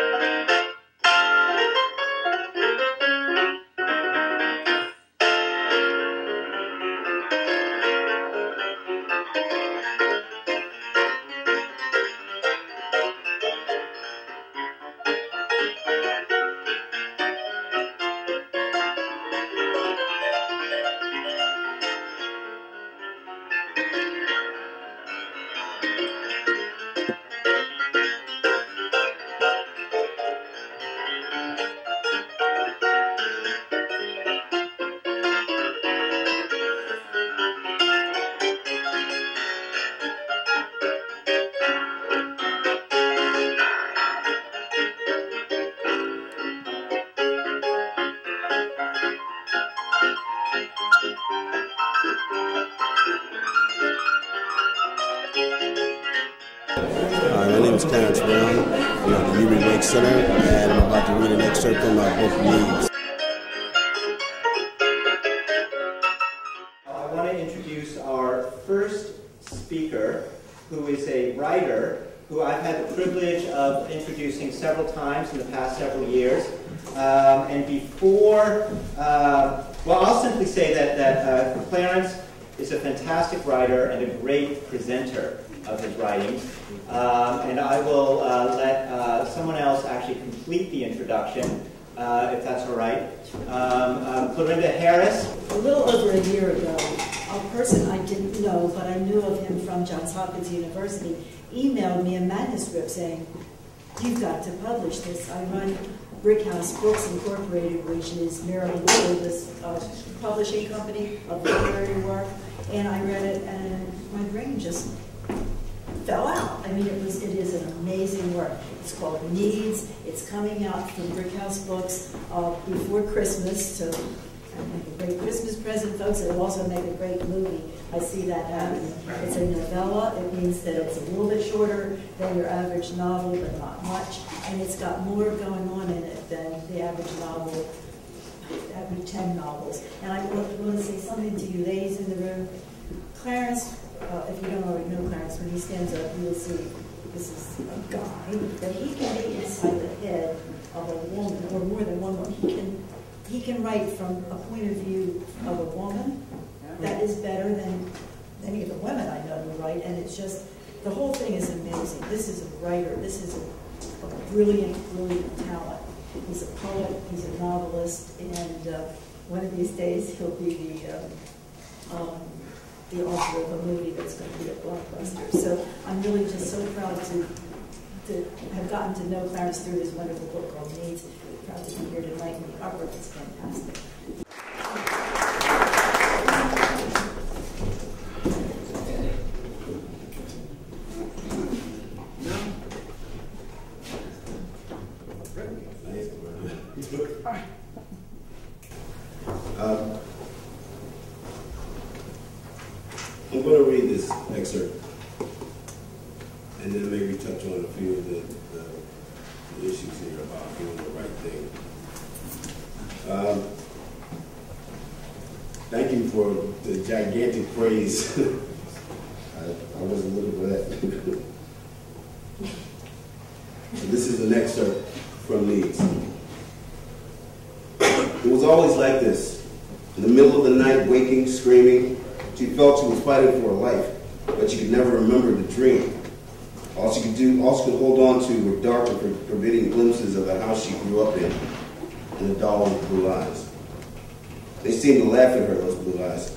Thank you. Hi, my name is Clarence Brown. I'm at the Eubie Blake Center, and I'm about to read an excerpt from my book, Needs. I want to introduce our first speaker, who is a writer who I've had the privilege of introducing several times in the past several years. Um, and before, uh, well, I'll simply say that, that uh, Clarence is a fantastic writer and a great presenter of his writings. Um, and I will uh, let uh, someone else actually complete the introduction, uh, if that's all right. Um, um, Harris. A little over a year ago, a person I didn't know, but I knew of him from Johns Hopkins University, emailed me a manuscript saying, you've got to publish this. I run Brickhouse Books Incorporated, which is Maryland uh, publishing company of literary work, and I read it, and my brain just fell out. I mean, it was it is an amazing work. It's called Needs. It's coming out from Brickhouse Books uh, before Christmas, so make a great Christmas present, folks. It'll also make a great movie. I see that happening. It's a novella. It means that it's a little bit shorter than your average novel, but not much. And it's got more going on in it than the average novel, every 10 novels. And I want to say something to you ladies in the room. Clarence uh, if you don't already know Clarence, when he stands up, you will see this is a guy that he can be inside the head of a woman, or more than one woman. He can he can write from a point of view of a woman that is better than any of the women I know who write, and it's just the whole thing is amazing. This is a writer. This is a, a brilliant, brilliant talent. He's a poet. He's a novelist, and uh, one of these days he'll be the um, um, the author of a movie that's going to be a blockbuster. So I'm really just so proud to, to have gotten to know Clarence through his wonderful book called Needs. Proud to be here in the upper. It's fantastic. Um, I'm going to read this excerpt and then maybe touch on a few of the, the, the issues here about doing the right thing. Um, thank you for the gigantic praise. I, I wasn't looking for that. this is an excerpt from Needs. It was always like this. In the middle of the night, waking, screaming, she felt she was fighting for her life, but she could never remember the dream. All she could do, all she could hold on to were dark and forbidding glimpses of the house she grew up in, and the doll with blue eyes. They seemed to laugh at her, those blue eyes.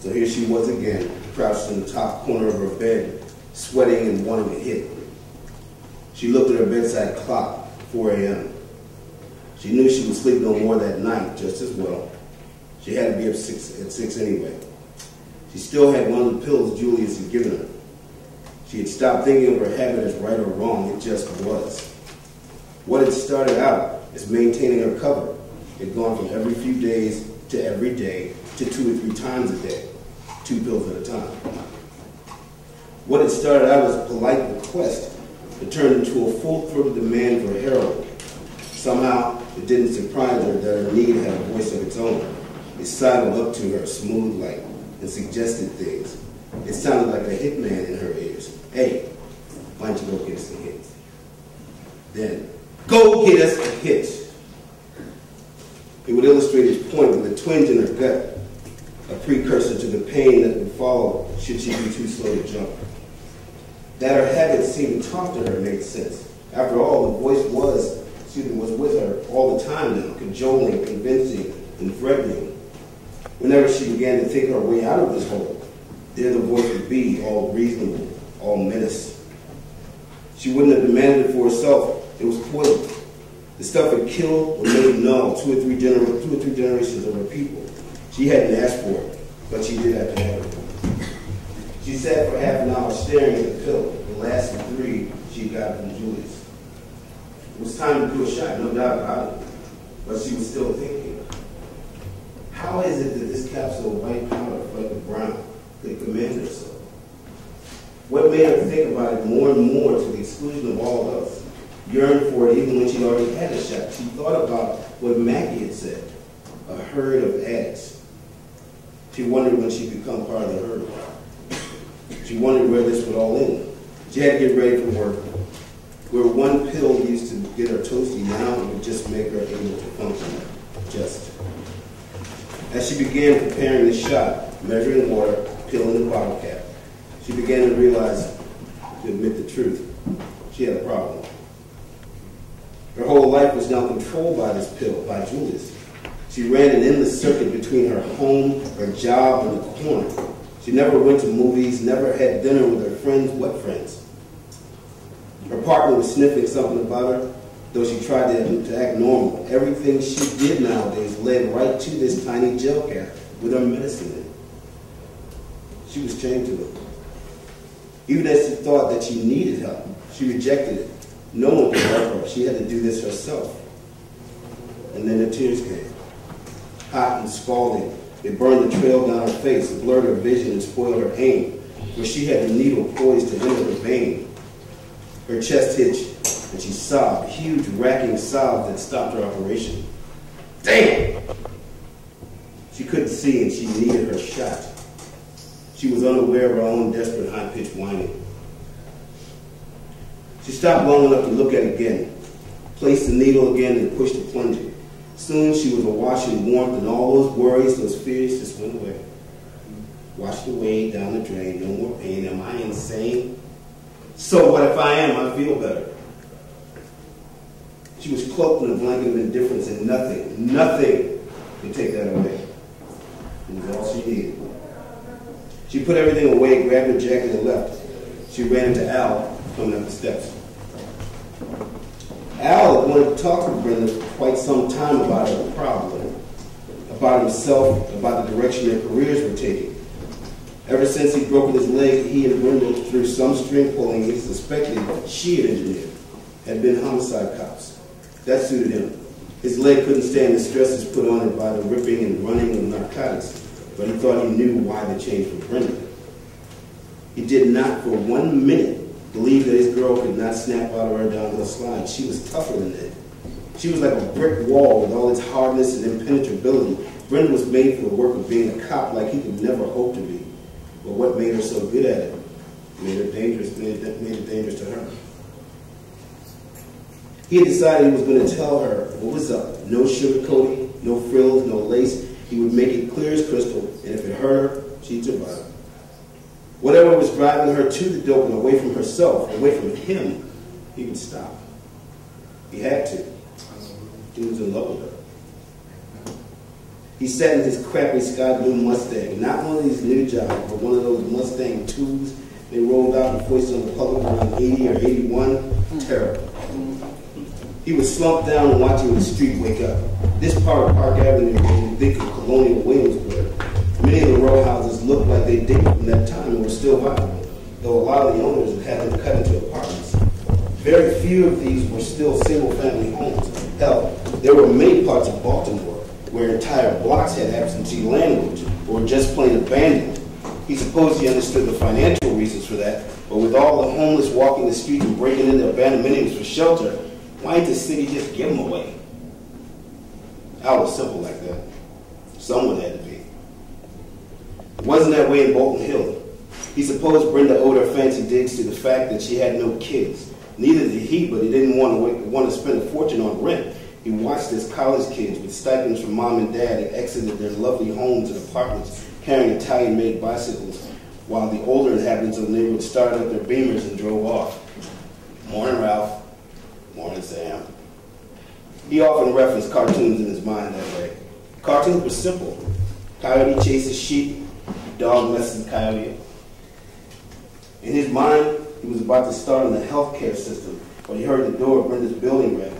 So here she was again, crouched in the top corner of her bed, sweating and wanting to hit. She looked at her bedside clock, 4 a.m. She knew she would sleep no more that night just as well. She had to be up six, at 6 anyway. She still had one of the pills Julius had given her. She had stopped thinking of her habit as right or wrong, it just was. What had started out as maintaining her cover had gone from every few days to every day to two or three times a day, two pills at a time. What had started out as a polite request had turned into a full-throated demand for heroin. Somehow, it didn't surprise her that her need had a voice of its own. It sidled up to her smooth like and suggested things. It sounded like a hitman in her ears. Hey, why don't you go get us some hits? Then, Go get us a hit. It would illustrate his point with a twinge in her gut, a precursor to the pain that would follow should she be too slow to jump. That her habit seemed to talk to her made sense. After all, the voice was, excuse me, was with her all the time now, cajoling, convincing, and threatening. Whenever she began to think her way out of this hole, there the voice would be, all reasonable, all menace. She wouldn't have demanded it for herself. It was poison. The stuff had killed or made null two or three gener- two or three generations of her people. She hadn't asked for it, but she did have to have it. She sat for half an hour staring at the pill, the last of three she got from Julius. It was time to do a shot, no doubt about it. But she was still thinking. How is it that this capsule of white powder, fleckered brown, could command her so? What made her think about it more and more to the exclusion of all else? Yearn for it even when she already had a shot. She thought about what Maggie had said, a herd of addicts. She wondered when she'd become part of the herd. She wondered where this would all end. She had to get ready for work. Where one pill used to get her toasty, now it would just make her able to function. Just. As she began preparing the shot, measuring water, peeling the bottle cap, she began to realize, to admit the truth, she had a problem. Her whole life was now controlled by this pill, by Julius. She ran an endless circuit between her home, her job, and the corner. She never went to movies, never had dinner with her friends. What friends? Her partner was sniffing something about her, though she tried to, to act normal. Everything she did nowadays led right to this tiny gel cap with her medicine in it. She was chained to it. Even as she thought that she needed help, she rejected it. No one could help her. She had to do this herself. And then the tears came. Hot and scalding. They burned the trail down her face, blurred her vision, and spoiled her aim, where she had the needle poised to enter her vein. Her chest hitched, and she sobbed, huge, racking sobs that stopped her operation. Damn! She couldn't see, and she needed her shot. She was unaware of her own desperate, high-pitched whining. She stopped long enough to look at it again, placed the needle again, and pushed the plunger. Soon she was awash in warmth, and all those worries, those fears just went away. Washed away down the drain, no more pain. Am I insane? So what if I am? I feel better. She was cloaked in a blanket of indifference, and nothing, nothing could take that away. It was all she needed. She put everything away, grabbed her jacket, and left. She ran into Al coming up the steps. Al wanted to talk to Brenda for quite some time about the problem, about himself, about the direction their careers were taking. Ever since he'd broken his leg, he and Brenda, through some string pulling he suspected she had engineered, had been homicide cops. That suited him. His leg couldn't stand the stresses put on it by the ripping and running of narcotics, but he thought he knew why the change for Brenda. He did not for one minute believe that his girl could not snap out of her downhill slide. She was tougher than that. She was like a brick wall with all its hardness and impenetrability. Brenda was made for the work of being a cop like he could never hope to be. But what made her so good at it made her dangerous, made it, made it dangerous to her. He had decided he was going to tell her what was up. No sugarcoating, no frills, no lace. He would make it clear as crystal, and if it hurt her, she'd survive. Whatever was driving her to the dope and away from herself, away from him, he would stop. He had to. He was in love with her. He sat in his crappy sky blue Mustang, not one of these new jobs, but one of those Mustang twos they rolled out and foisted on the public around 80 or 81. Terrible. He was slumped down watching the street wake up. This part of Park Avenue made him think of colonial Williamsburg. Many of the row houses looked like they dated from that time and were still viable, though a lot of the owners had them cut into apartments. Very few of these were still single-family homes. Hell, there were many parts of Baltimore where entire blocks had absentee landlords or just plain abandoned. He supposed he understood the financial reasons for that, but with all the homeless walking the streets and breaking into abandoned buildings for shelter, why didn't the city just give them away? Al was simple like that. Someone had. Wasn't that way in Bolton Hill. He supposed Brenda owed her fancy digs to the fact that she had no kids. Neither did he, but he didn't want to, want to spend a fortune on rent. He watched his college kids with stipends from mom and dad and exited their lovely homes and apartments carrying Italian-made bicycles, while the older inhabitants of the neighborhood started up their beamers and drove off. Morning, Ralph. Morning, Sam. He often referenced cartoons in his mind that way. Cartoons were simple. Coyote chases sheep, dog messes coyote. In his mind, he was about to start on the healthcare system when he heard the door of Brenda's building ring.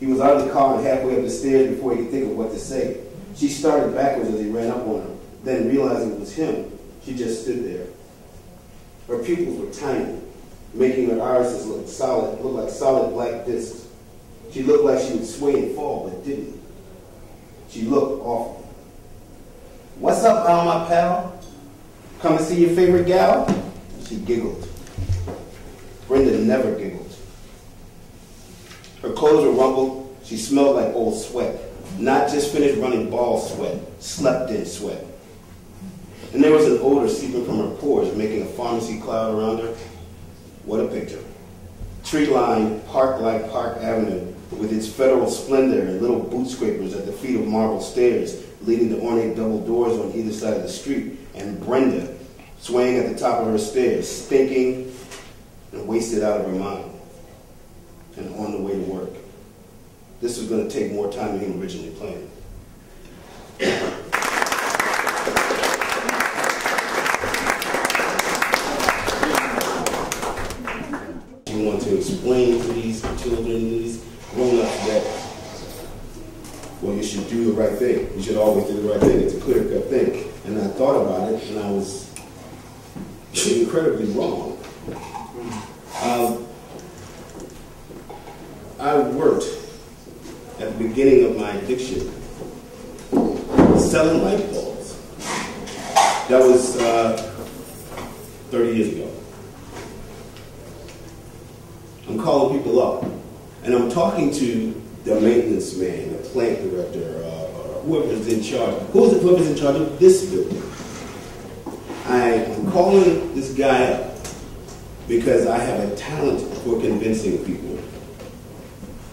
He was out of the car and halfway up the stairs before he could think of what to say. She started backwards as he ran up on her. Then, realizing it was him, she just stood there. Her pupils were tiny, making her irises look solid, look like solid black discs. She looked like she would sway and fall, but didn't. She looked awful. What's up, my pal? Come to see your favorite gal? She giggled. Brenda never giggled. Her clothes were rumpled. She smelled like old sweat. Not just finished running ball sweat, slept in sweat. And there was an odor seeping from her pores, making a pharmacy cloud around her. What a picture. Tree-lined, park-like Park Avenue, with its federal splendor and little boot scrapers at the feet of marble stairs leading to ornate double doors on either side of the street, and Brenda swaying at the top of her stairs, stinking and wasted out of her mind, and on the way to work. This was going to take more time than he originally planned. You want to explain to these children, these grown-ups that, well, you should do the right thing. You should always do the right thing. It's a clear-cut thing. And I thought about it, and I was incredibly wrong. Um, I worked at the beginning of my addiction selling light bulbs. That was uh, 30 years ago. I'm calling people up, and I'm talking to the maintenance man, the plant director, uh, whoever's in charge. Who's whoever's in charge of this building? I'm calling this guy up because I have a talent for convincing people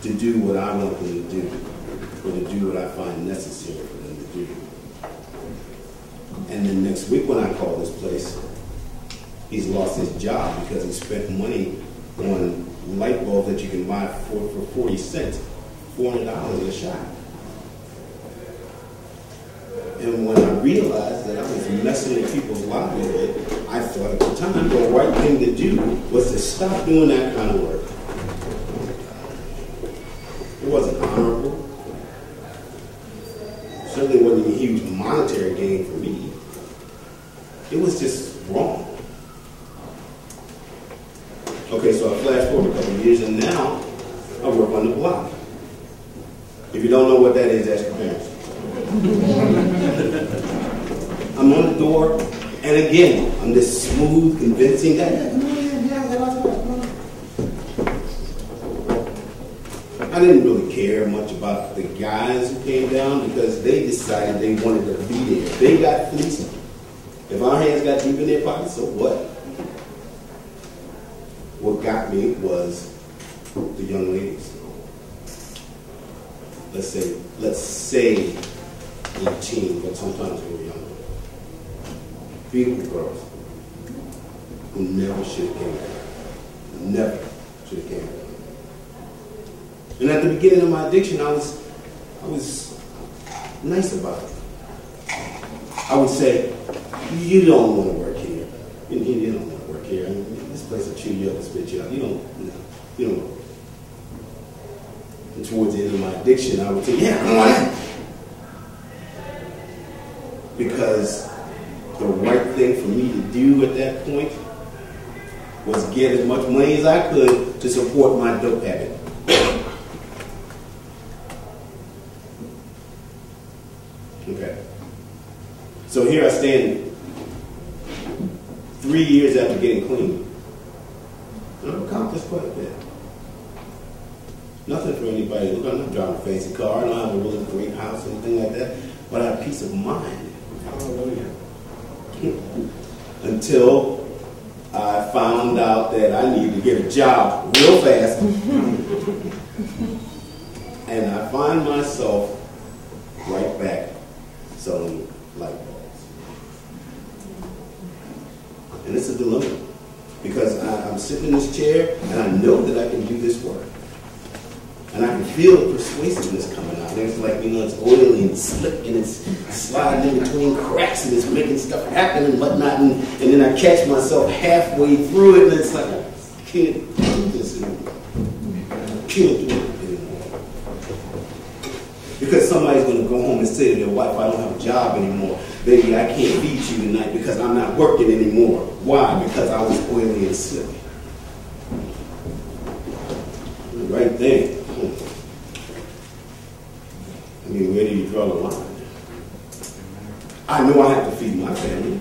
to do what I want them to do, or to do what I find necessary for them to do. And then next week when I call this place, he's lost his job because he spent money on light bulbs that you can buy for, for 40 cents, $400 a shot. And when I realized that I was messing with people's livelihood, I thought at the time the right thing to do was to stop doing that kind of work. It wasn't honorable. Certainly wasn't a huge monetary gain for me. It was just wrong. Okay, so I flash forward a couple years, and now I work on the block. If you don't know what that is, ask your parents. Door, and again, I'm this smooth, convincing guy. I didn't really care much about the guys who came down because they decided they wanted to be there. They got fleeced. If our hands got deep in their pockets, so what? What got me was the young ladies. Let's say, let's say 18, but sometimes they Beautiful girls who never should have came here. Never should have came here. And at the beginning of my addiction, I was, I was nice about it. I would say, you don't want to work here. You, you don't want to work here. I mean, this place will chew you up and spit you out. You don't, know, you don't. And towards the end of my addiction, I would say, yeah, I want it. Because the right thing for me to do at that point was get as much money as I could to support my dope habit. Okay. So here I stand three years after getting clean. I've accomplished quite a bit. Nothing for anybody. Look, I'm not driving a fancy car. I don't have a really great house or anything like that. But I have peace of mind. Hallelujah. Until I found out that I needed to get a job real fast. and I find myself right back selling light bulbs. And it's a dilemma because I, I'm sitting in this chair and I know that I can do this work. And I can feel the persuasiveness coming out. And it's like, you know, it's oily and slick and it's sliding in between cracks and it's making stuff happen and whatnot. And, and then I catch myself halfway through it and it's like, I can't do this anymore. I can't do it anymore. Because somebody's going to go home and say to their wife, I don't have a job anymore. Baby, I can't feed you tonight because I'm not working anymore. Why? Because I was oily and slick. Right thing. I mean, where do you draw the line? I know I have to feed my family,